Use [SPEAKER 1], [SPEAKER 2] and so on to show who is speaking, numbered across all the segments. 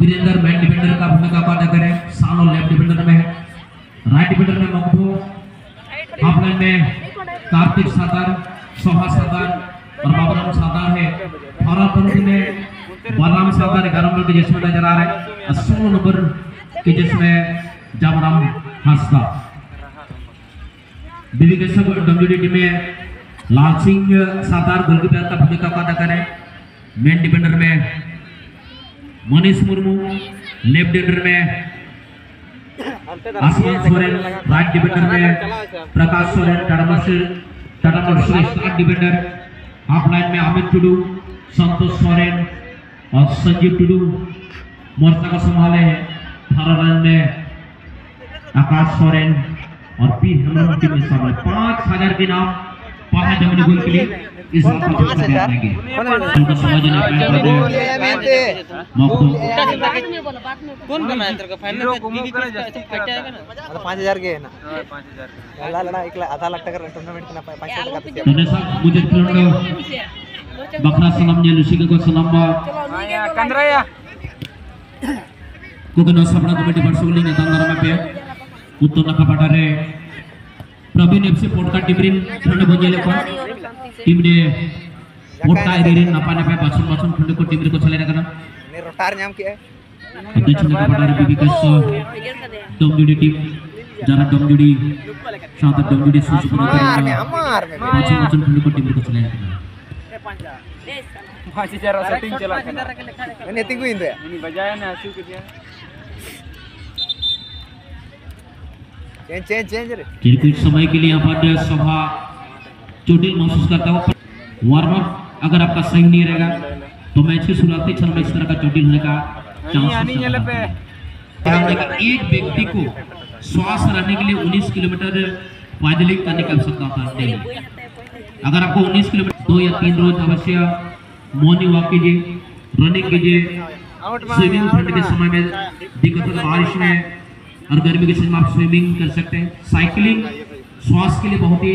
[SPEAKER 1] Virendra man defender का भूमिका को अदा करे। सालो लेफ़्ट डिफेंडर में राइट डिफेंडर में ममदू हाफ़ लाइन में कार्तिक सादार सोहा सादार और बाबूराम सादार है। फॉरवर्ड पंक्ति में बलराम सादार ग्यारह नंबर के जिसमें नज़र आ रहे हैं। सोलह नंबर के जिसमें जामराम हासदा। सब डब्ल्यू टीम में लाल सिंह सादार गोलकीपर का भूमिका को अदा करें। मेन डिफेंडर में मनीष मुर्मू, लेफ़्ट डिफेंडर में आसमान सोरेन राइट डिफेंडर में प्रकाश सोरेन टाटामर्सी टाटामर्सी स्टार्ट डिफेंडर हाफ़ लाइन में अमित टुडू, संतोष सोरेन और संजीव टुडू मोर्चा को संभाले हैं। थारा लाइन में आकाश सोरेन और पी हेमंत में शामिल। पाँच हज़ार के नाम, पाँच ज़मीन गोल के लिए। इस बार को
[SPEAKER 2] पाँच
[SPEAKER 1] जोड़
[SPEAKER 2] हज़ार?
[SPEAKER 1] देंगे उनको समझने मौका
[SPEAKER 3] कौन बना है तेरे का फाइनल में टीवी का कट आएगा ना
[SPEAKER 2] मतलब पाँच हज़ार के है ना लड़ा लड़ा एक लाख- आधा लाख टका टूर्नामेंट के ना पाँच सौ टका देते हैं।
[SPEAKER 1] Karena sa mujud kelondo bakra salam nya lusi ke salam ba
[SPEAKER 3] कंद्रया
[SPEAKER 1] ko kena sabra komedi barsuli na tangara ma pe utto na kapadare Pravin FC podcast timrin khande bonjele ko tim de podcast iririn napa napa basun basun khande ko timri ko chale na kana
[SPEAKER 2] ने रोटार नाम किया है
[SPEAKER 1] दक्षिण kapadare bibikas dom judi tim jara dom judi साथ dom judi susu ko
[SPEAKER 2] हमार में
[SPEAKER 1] na
[SPEAKER 2] हमार में
[SPEAKER 1] basun basun khande ko timri ko chale na kana
[SPEAKER 3] फांसी चारा सेटिंग चला
[SPEAKER 2] मैंने कोई इंद्र
[SPEAKER 3] नहीं बजाया ना आँसू के दिया
[SPEAKER 2] चेंज चेंज चेंज रे
[SPEAKER 1] क्रिकेट समय के लिए यहाँ पर सभा चोटिल महसूस करता हूँ वार्म अप अगर आपका सही नहीं रहेगा तो मैच की शुरुआती क्षण में इस तरह का चोटिल होने का चांस एक व्यक्ति को स्वास्थ्य रहने के लिए 19 किलोमीटर पैदलिंग करने की आवश्यकता होता है डेली अगर आपको 19 किलोमीटर दो या तीन रोज अवश्य मॉर्निंग वॉक कीजिए रनिंग कीजिए स्विमिंग ठंड के समय में दिक्कत होता है बारिश में और गर्मी के समय आप स्विमिंग कर सकते हैं। साइकिलिंग स्वास्थ्य के लिए बहुत ही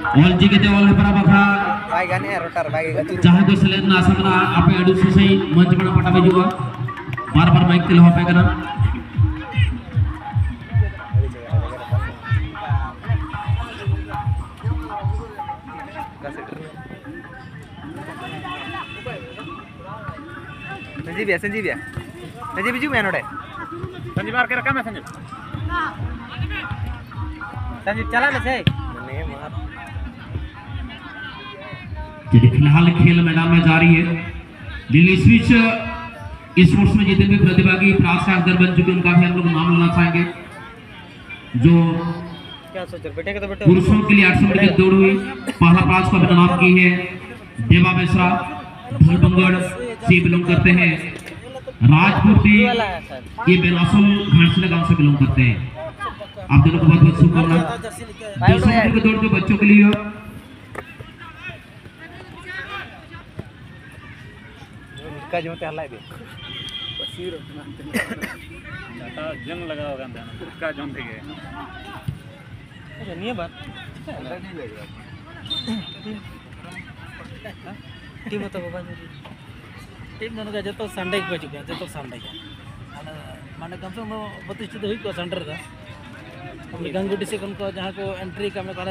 [SPEAKER 2] पुचो रहा है
[SPEAKER 3] अल्लाह
[SPEAKER 2] ये फ़ोन लिया वीडियो
[SPEAKER 3] ये काम जरा हाँ कार का गाड़ी का रोका वीडियो
[SPEAKER 1] ऑल जी के ऑल है बखरा
[SPEAKER 2] भाई गाने रोटार भाई गचुर
[SPEAKER 1] जहाँ को सलेन ना सकना आपे अडू से सही मंच बना पटा में जुआ बार बार माइक तेल हो पे करना
[SPEAKER 2] संजीव है संजीव है संजीव जी मैं नोड़े
[SPEAKER 3] संजीव मार के रखा मैं संजीव संजीव चला ले सही
[SPEAKER 1] jadi फ़िलहाल खेल मैदान में जारी है। दिल्ली स्विच स्पोर्ट्स में जितने भी प्रतिभागी प्रास का अगर बन चुके उनका भी हम लोग नाम लेना चाहेंगे। जो
[SPEAKER 3] के तो
[SPEAKER 1] पुरुषों के लिए 800 मीटर की दौड़ हुई। पहला प्राइज को अपने नाम की है देवा मिश्रा धरबंगड़ से बिलोंग करते हैं। राजपूती ये बेनासुल घाटशिला गाँव से बिलोंग करते हैं। आप दोनों को बहुत बहुत शुभकामना दो सौ मीटर की दौड़ जो बच्चों के लिए
[SPEAKER 2] धक्का जो हल्ला दे।
[SPEAKER 3] पसीर जंग लगा होगा धक्का जो थे अच्छा, नहीं बात। हाँ? टीम तो बाबा टीम नन का जतो संडे को चुका जतो संडे का। हाँ, माने कम से कम प्रतिष्ठित हुई को सेंटर का? अपनी गंगूटी से कम को जहाँ को एंट्री का में कहा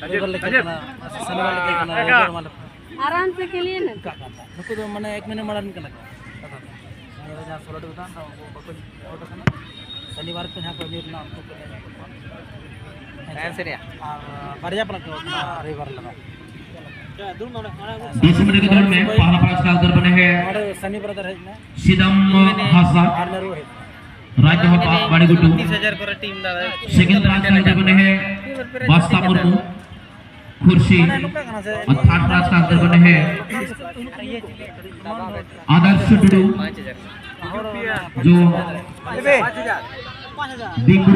[SPEAKER 3] शनिवार लेके खाना शनिवार लेके खाना
[SPEAKER 4] आराम से के लिए ना।
[SPEAKER 3] तो माने एक महीने मेरा जहाँ सोलह होता ना वो बकुल ऑर्डर करना शनिवार को यहाँ को न्यूज़ ना उनको
[SPEAKER 2] टाइम से नहीं
[SPEAKER 3] बढ़िया पलक रविवार लगा।
[SPEAKER 1] में पहला बने हैं।
[SPEAKER 3] सनी ब्रदर है
[SPEAKER 1] सिदम
[SPEAKER 3] वो है
[SPEAKER 1] राज्य बाड़ी
[SPEAKER 3] पर
[SPEAKER 1] सेकंड बने हैं। बास्ता मुर्मू खुर्शी और थर्ड प्राइज का हैं आदर्श टुडू जो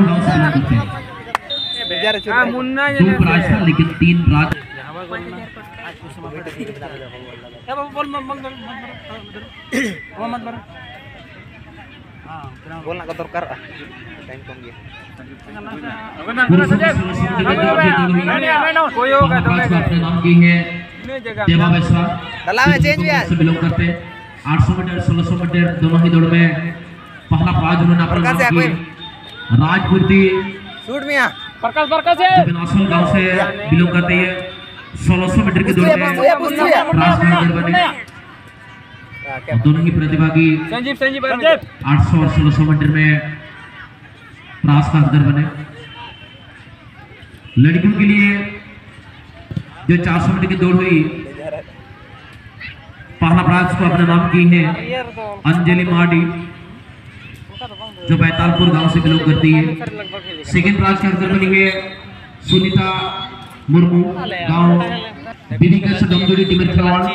[SPEAKER 1] गाँव से बिलोंग करते हैं दो प्राइज लेकिन तीन
[SPEAKER 3] बाबू बोल मत मत मत मत मत मत ग्राउंड
[SPEAKER 2] बोलना का दरकार टाइम कम गया
[SPEAKER 1] पुरुषों की सोलह सौ मीटर की दौड़
[SPEAKER 4] तो
[SPEAKER 1] को बिलोंग करते हैं 800 मीटर 1600 मीटर दोनों ही दौड़ में पहला प्राइज उन्होंने अपने नाम की राजपूती
[SPEAKER 2] शूट मियाँ
[SPEAKER 4] प्रकाश प्रकाश
[SPEAKER 1] जो बिनासुल गाँव से बिलोंग करती है 1600 मीटर की दौड़ में
[SPEAKER 2] पूछिए पूछिए
[SPEAKER 1] प्राइज बने और दोनों ही? प्रतिभागी
[SPEAKER 4] संजीव संजीव आठ
[SPEAKER 1] सौ और सोलह सौ मीटर में प्रास का अंतर बने। लड़कियों के लिए जो 400 मीटर की दौड़ हुई पहला प्रास को अपने नाम की है अंजलि माडी जो बैतालपुर गाँव से बिलोंग करती है। सेकेंड प्रास के अंतर बनी हुई है सुनीता मुर्मू गाँव। बीबी कैसे डमदुरी टीम खिलाड़ी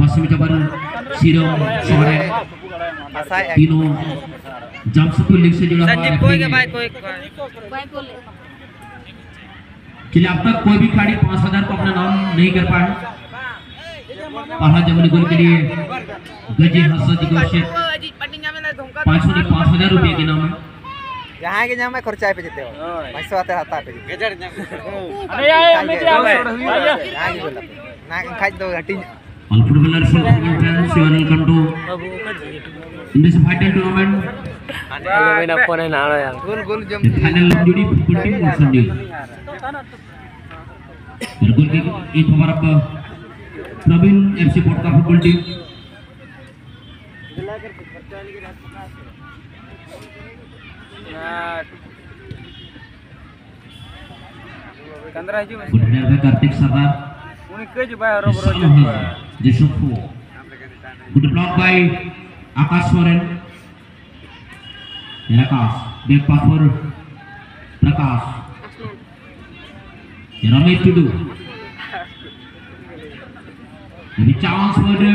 [SPEAKER 1] पश्चिमी सीरम सोहरे
[SPEAKER 2] आशा
[SPEAKER 1] तीनों जमशेदपुर लीग से जुड़ा हुआ है। कि अब तक कोई भी खिलाड़ी पाँच हज़ार को अपना नाम नहीं कर पाए। पहला जमनी गोल के लिए गजी हसन जी को पाँच सौ पाँच हज़ार रुपये के नाम है।
[SPEAKER 2] जहाँ के जहाँ मैं खर्चा पे जेते हो। पैसा आते हाथ पे गजर
[SPEAKER 4] अरे यार मैं क्या
[SPEAKER 2] यहाँ की बोला ना खाई दो हटी
[SPEAKER 1] All footballers from Indian fans, you are welcome to in this vital tournament.
[SPEAKER 2] गोल गोल जम
[SPEAKER 1] The final of Judy football team on Sunday. Bergol के एक हमारा प- प्रवीण एफसी पोर्ट का फुटबॉल टीम
[SPEAKER 4] कंद्रा हिजू
[SPEAKER 1] good header by Kartik Sardar.
[SPEAKER 4] उन्हीं के जो भाई रोब
[SPEAKER 1] Jisufu, Good block by Akash Foren. Yeah, Akash. power, Prakash. Jeremy to do. Jadi chance for the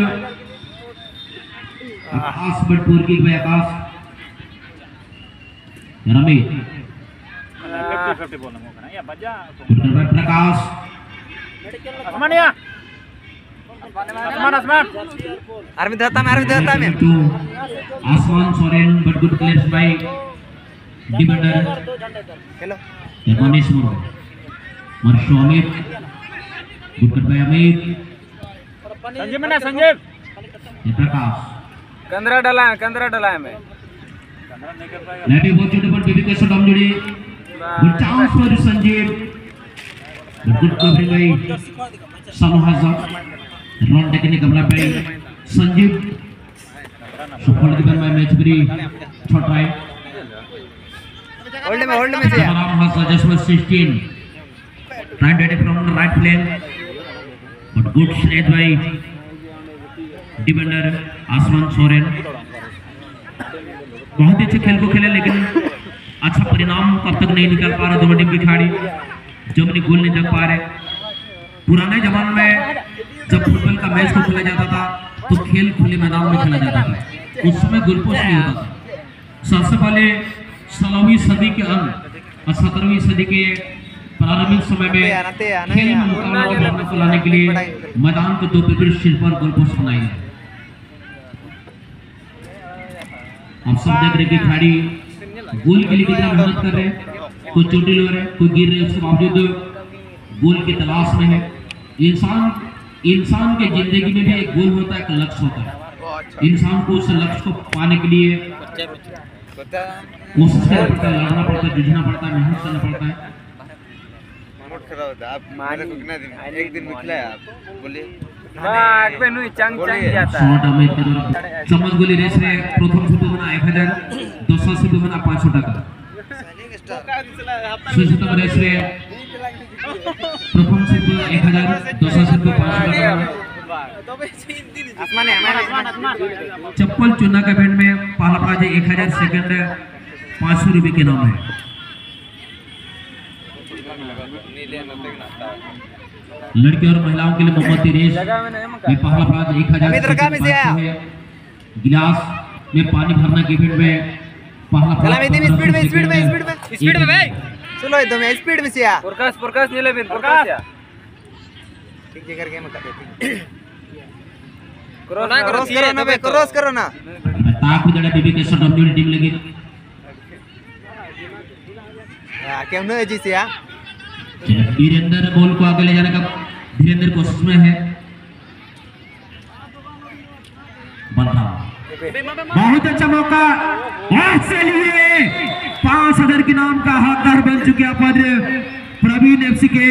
[SPEAKER 1] Akash but poor by Akash. Jeremy. Good Prakash.
[SPEAKER 4] Ke mana ya? आसमान आसमान
[SPEAKER 2] अरविंद में अरविंद में
[SPEAKER 1] Asman Soren, but good clears by defender
[SPEAKER 2] hello
[SPEAKER 1] Manish Murmu. Marsho Amit, good cut by Amit,
[SPEAKER 4] Sanjeev मना Sanjeev
[SPEAKER 1] Prakash.
[SPEAKER 4] Kandra डला है कंद्रा डला है मैं
[SPEAKER 1] Let me watch it about baby Kesha Damjudi. Good chance for Sanjeev. But good covering by run टेकने कमरा पे Sanjeev super डिपर में मैच ब्री छोट ट्राई
[SPEAKER 2] होल्ड में होल्ड में से
[SPEAKER 1] हमारा महा suggestion 16 trying to from the right plane but good स्नेथ भाई डिफेंडर आसमान सोरेन बहुत अच्छे खेल को खेले लेकिन अच्छा परिणाम कब तक नहीं निकल पा रहा दोनों टीम के खिलाड़ी जो अपनी गोल नहीं दे पा रहे। पुराने जमाने में जब फुटबॉल का मैच को खेला जाता था तो खेल खुले मैदान में खेला जाता था। उस समय गोलपोस्ट नहीं होता था। सबसे पहले सोलहवीं सदी के अंत, और सत्रहवीं सदी के प्रारंभिक समय में खेल में मुकाबला की लाने के लिए मैदान के दो विपरीत शीर्ष पर गोलपोस्ट बनाए आप सब देख रहे हैं कि खिलाड़ी गोल के लिए कितना मेहनत कर रहे हैं। कोई चोटिल हो रहे हैं, कोई गिर रहे हैं, उसके बावजूद गोल की तलाश में है। इंसान इंसान के जिंदगी में भी एक गोल होता है एक लक्ष्य होता है इंसान को उस लक्ष्य को पाने के लिए कोशिश करना पड़ता है लड़ना पड़ता है जूझना पड़ता है मेहनत करना पड़ता है
[SPEAKER 2] आप मेरे को कितना दिन एक दिन में खिलाया आप बोलिए
[SPEAKER 4] बाग पे नुई चंग चंग जाता है
[SPEAKER 1] শর্ট আমের দ্বারা চামচগুলি রেসে প্রথম সিদ্ধমানা এক হাজার দশম সিদ্ধমানা পাঁচশো টাকা সুশীতম রেসে প্রথম एक हज़ार दो
[SPEAKER 2] सौ सत्तर पाँच
[SPEAKER 1] चप्पल चुना का बैंड में पहला प्राइज एक हज़ार सेकेंड पाँच सौ रुपये के नाम है। लड़के और महिलाओं के लिए मोमबत्ती रेस। ये पहला प्राइज एक हज़ार गिलास में पानी भरना की इवेंट में पहला प्राइज
[SPEAKER 2] स्पीड में स्पीड में स्पीड में।
[SPEAKER 4] स्पीड में भाई।
[SPEAKER 2] चलो एकदम स्पीड में से
[SPEAKER 4] प्रकाश प्रकाश नीले बिन प्रकाश।
[SPEAKER 2] ठीक जगह करके मैं कर देती
[SPEAKER 4] क्रॉस
[SPEAKER 2] क्रॉस करो ना बे क्रॉस करो ना।
[SPEAKER 1] ताक भी बीबी के डब्ल्यू टीम लगी।
[SPEAKER 2] आ, क्यों ना जी से
[SPEAKER 1] वीरेंद्र बॉल को आगे ले जाने का धीरेन्द्र कोशिश में है। बन बहुत अच्छा मौका। ऐसे लिए पाँच हज़ार के नाम का हकदार बन चुके पर प्रवीण एफसी के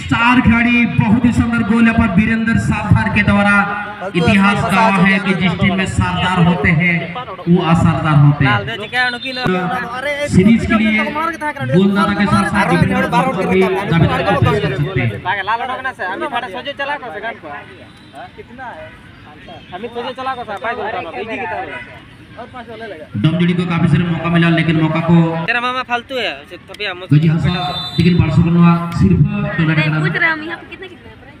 [SPEAKER 1] स्टार खिलाड़ी बहुत ही सुंदर गोल है पर वीरेंद्र सरदार के द्वारा इतिहास गवाह है कि जिस टीम में सरदार होते हैं वो असरदार होते हैं। सीरीज़ के लिए गोलदाता के साथ साथ दावेदार का पेश कर सकते हैं।
[SPEAKER 4] कितना है सोजे चला को पाई
[SPEAKER 1] डमजड़ी को काफ़ी सारे मौका मिला लेकिन मौका को
[SPEAKER 3] तेरा मामा फालतू है तभी हम
[SPEAKER 1] गजी हंसा लेकिन पार्श्व करना सिर्फ़ टोला
[SPEAKER 5] नहीं पूछ रहा हूँ यहाँ पे कितना कितना है प्राइस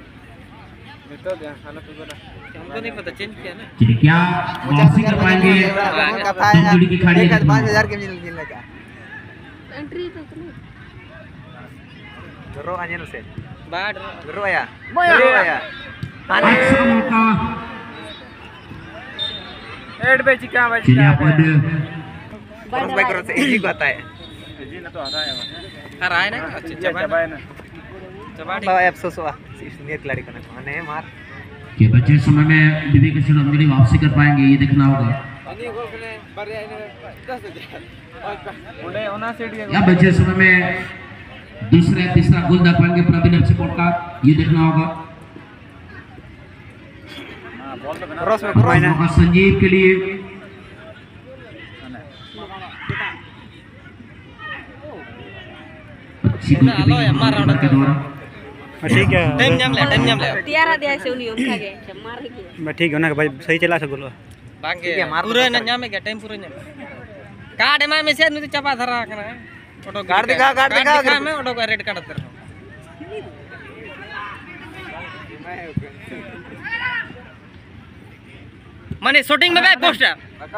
[SPEAKER 4] तो तो बोला
[SPEAKER 3] हमको नहीं पता चेंज किया ना।
[SPEAKER 1] चलिए क्या वापसी कर पाएँगे?
[SPEAKER 2] कथा है
[SPEAKER 1] की खाड़ी
[SPEAKER 2] एक
[SPEAKER 1] है।
[SPEAKER 2] पाँच हज़ार के मिल मिलने का।
[SPEAKER 5] एंट्री तो इतना
[SPEAKER 2] जरो आने से
[SPEAKER 3] बाढ़
[SPEAKER 2] जरो आया जरो आया
[SPEAKER 1] अच्छा मौका।
[SPEAKER 4] एड चिका
[SPEAKER 2] ही? है
[SPEAKER 4] जी ना तो है
[SPEAKER 3] हर आए। ना? अच्छा
[SPEAKER 4] चबा चबा ना।
[SPEAKER 2] बाबा अफसोस हुआ सीनियर खिलाड़ी को ना ने मार।
[SPEAKER 1] के बचे समय में बीबी के डमजड़ी वापसी कर पाएँगे ये देखना होगा। या बचे समय में दूसरा तीसरा गोल दे पाएँगे प्रवीण एफसी कोर्ट का ये देखना होगा
[SPEAKER 2] क्रॉस में क्रॉस
[SPEAKER 1] मौका संजीव के लिए। अच्छी द्वारा।
[SPEAKER 2] ठीक है
[SPEAKER 3] टाइम जाम ले टाइम जाम ले।
[SPEAKER 5] तियारा दिया से उन्हीं उनका गए अच्छा मार के
[SPEAKER 2] मैं ठीक है ना भाई सही चला सको
[SPEAKER 3] बांगे
[SPEAKER 2] ठीक है, मार
[SPEAKER 3] पूरा
[SPEAKER 2] तो
[SPEAKER 3] ना जामे क्या टाइम पूरा जामे। कार्ड में में से नु चपा धरा कना ऑटो
[SPEAKER 2] कार्ड दिखा, कार्ड दिखा,
[SPEAKER 3] दिखा
[SPEAKER 2] अगर-
[SPEAKER 3] मैं ऑटो का रेड कार्ड तेरे माने शूटिंग में भाई पोस्ट है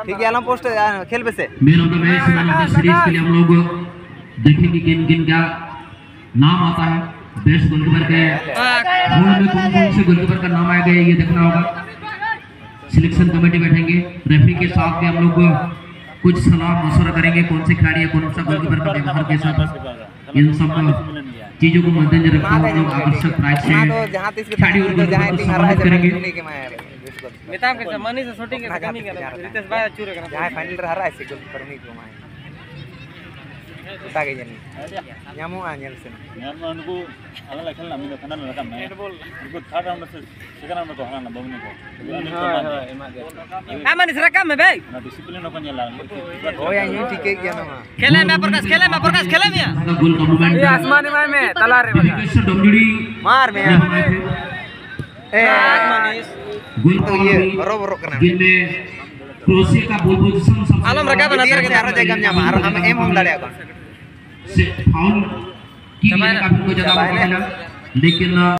[SPEAKER 2] ठीक है आलम पोस्ट खेल पे से
[SPEAKER 1] man of the match series के लिए हम लोग देखेंगे किन किन का नाम आता है बेस्ट गोलकीपर के होड़ में कौन कौन से गोलकीपर का नाम आएगा ये देखना होगा सिलेक्शन कमेटी बैठेंगे। रेफरी के साथ भी हम लोग कुछ सलाह मशवरा करेंगे कौन से खिलाड़ी है कौन सा गोलकीपर का व्यवहार कैसा था इन सब चीज़ों को मद्देनजर रखते हुए हम लोग आकर्षक प्राइस
[SPEAKER 2] तो
[SPEAKER 1] से
[SPEAKER 2] के
[SPEAKER 1] खिलाड़ी और
[SPEAKER 2] तो
[SPEAKER 1] गोलकीपर को
[SPEAKER 2] हरा है
[SPEAKER 1] सम्मानित करेंगे।
[SPEAKER 2] के मैं
[SPEAKER 3] मिताम के मनी से शूटिंग के कमी कर रितेश भाई चूरे करना
[SPEAKER 2] फाइनल हरा है गोल पर नहीं को मैं उठा के जानी यामो आ नेल से
[SPEAKER 6] नुकु ala la khala min kana la kam mai नुकु थर्ड राउंड से सेकंड राउंड को हला बगने को
[SPEAKER 3] आ मनी से काम है भाई
[SPEAKER 6] ना डिसिप्लिन को नहीं ला
[SPEAKER 2] ओ या ये ठीक है क्या ना
[SPEAKER 3] खेले में प्रकाश खेले में प्रकाश खेले में
[SPEAKER 1] का
[SPEAKER 4] ये आसमानी में में तला रे
[SPEAKER 2] मार में
[SPEAKER 1] में
[SPEAKER 2] ए
[SPEAKER 1] गोल
[SPEAKER 2] तो ये बरोबर करना
[SPEAKER 1] जिनमें क्रोशिया का बॉल पोजीशन सबसे
[SPEAKER 3] आलम रखा बना
[SPEAKER 2] तीर से हरा जाएगा हम यहाँ हम एम हम लड़ेगा
[SPEAKER 1] से फाउल की गई काफ़ी को ज़्यादा मौका मिला लेकिन